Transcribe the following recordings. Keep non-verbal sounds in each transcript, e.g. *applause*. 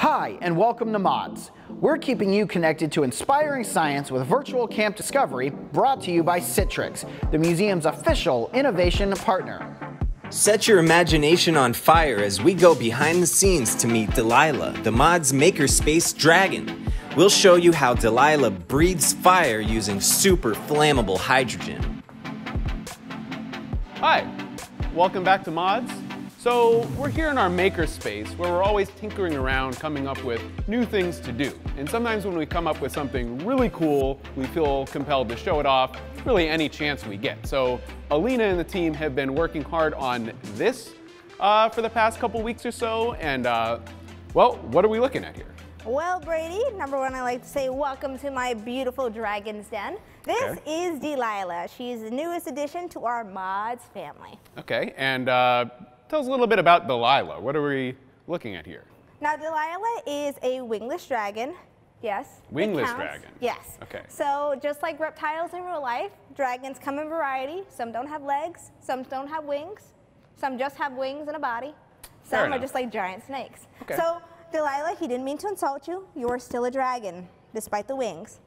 Hi, and welcome to Mods. We're keeping you connected to inspiring science with virtual Camp Discovery brought to you by Citrix, the museum's official innovation partner. Set your imagination on fire as we go behind the scenes to meet Delilah, the mod's makerspace dragon. We'll show you how Delilah breathes fire using super flammable hydrogen. Hi, welcome back to Mods. So we're here in our makerspace where we're always tinkering around coming up with new things to do. And sometimes when we come up with something really cool, we feel compelled to show it off really any chance we get. So Alina and the team have been working hard on this uh, for the past couple weeks or so. And uh, well, what are we looking at here? Well, Brady, number one, I like to say welcome to my beautiful dragon's den. This Okay. is Delilah. She's the newest addition to our mods family. Okay, and uh, tell us a little bit about Delilah. What are we looking at here? Now, Delilah is a wingless dragon. Yes. Wingless dragon. Yes. Okay. So just like reptiles in real life, dragons come in variety. Some don't have legs, some don't have wings, some just have wings and a body. Some are just like giant snakes. Okay. So Delilah, he didn't mean to insult you. You're still a dragon, despite the wings.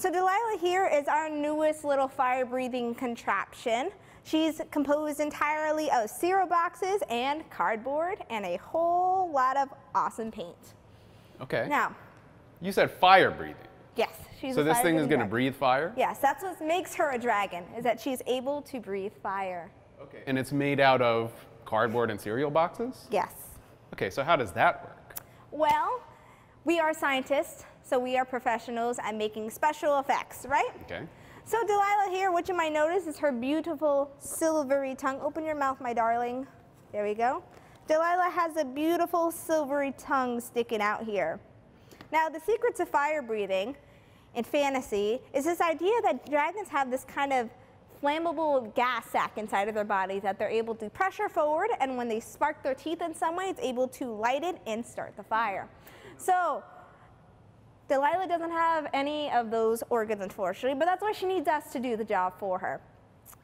So Delilah here is our newest little fire-breathing contraption. She's composed entirely of cereal boxes and cardboard and a whole lot of awesome paint. Okay. Now, You said fire breathing. yes, she's So this thing is going to breathe fire? Yes, that's what makes her a dragon, is that she's able to breathe fire. Okay. And it's made out of cardboard and cereal boxes? Yes. Okay, so how does that work? Well, we are scientists, so we are professionals at making special effects, right? Okay. So Delilah here, what you might notice is her beautiful silvery tongue. Open your mouth, my darling. There we go. Delilah has a beautiful silvery tongue sticking out here. Now, the secrets of fire breathing in fantasy is this idea that dragons have this kind of flammable gas sac inside of their bodies that they're able to pressure forward, and when they spark their teeth in some way, it's able to light it and start the fire. So, Delilah doesn't have any of those organs, unfortunately, but that's why she needs us to do the job for her.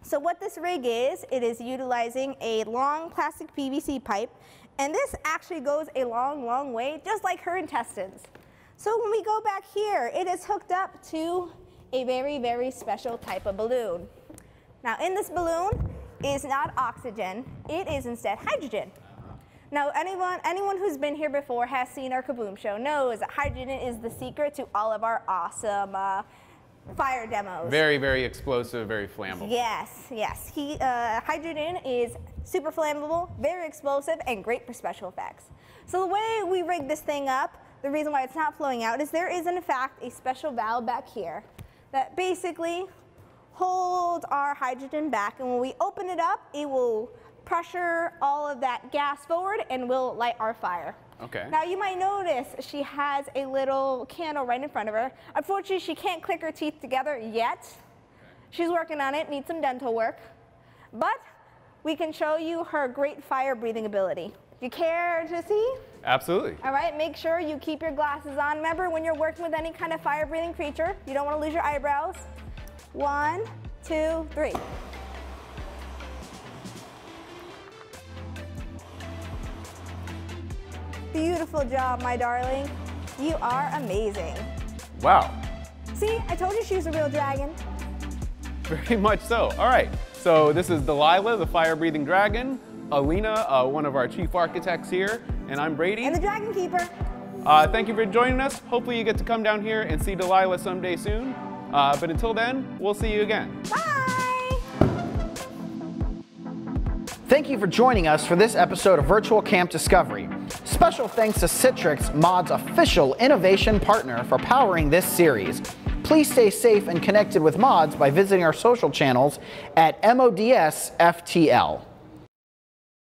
So what this rig is, it is utilizing a long plastic PVC pipe, and this actually goes a long, long way, just like her intestines. So when we go back here, it is hooked up to a very, very special type of balloon. Now in this balloon is not oxygen, it is instead hydrogen. Now, anyone, anyone who's been here before has seen our Kaboom show knows that hydrogen is the secret to all of our awesome uh, fire demos. Very, very explosive, very flammable. Yes, yes. He, uh, hydrogen is super flammable, very explosive, and great for special effects. So the way we rig this thing up, the reason why it's not flowing out is there is in fact a special valve back here that basically holds our hydrogen back, and when we open it up, it will pressure all of that gas forward and we'll light our fire. Okay. Now you might notice she has a little candle right in front of her. Unfortunately, she can't click her teeth together yet. She's working on it, needs some dental work. But we can show you her great fire breathing ability. Do you care to see? Absolutely. All right, make sure you keep your glasses on. Remember, when you're working with any kind of fire breathing creature, you don't want to lose your eyebrows. One, two, three. Beautiful job, my darling. You are amazing. Wow. See, I told you she was a real dragon. *laughs* Very much so. All right. So this is Delilah, the fire-breathing dragon. Alina, uh, one of our chief architects here, and I'm Brady. And the dragon keeper. Uh, thank you for joining us. Hopefully you get to come down here and see Delilah someday soon. Uh, but until then, we'll see you again. Bye. Thank you for joining us for this episode of Virtual Camp Discovery. Special thanks to Citrix, Mod's official innovation partner, for powering this series. Please stay safe and connected with Mods by visiting our social channels at MODS FTL.